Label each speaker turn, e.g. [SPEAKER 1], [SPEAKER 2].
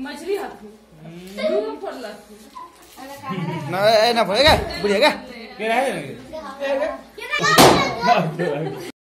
[SPEAKER 1] मछली हाथ। में फोड़ला
[SPEAKER 2] ना ना पड़ेगा
[SPEAKER 3] है।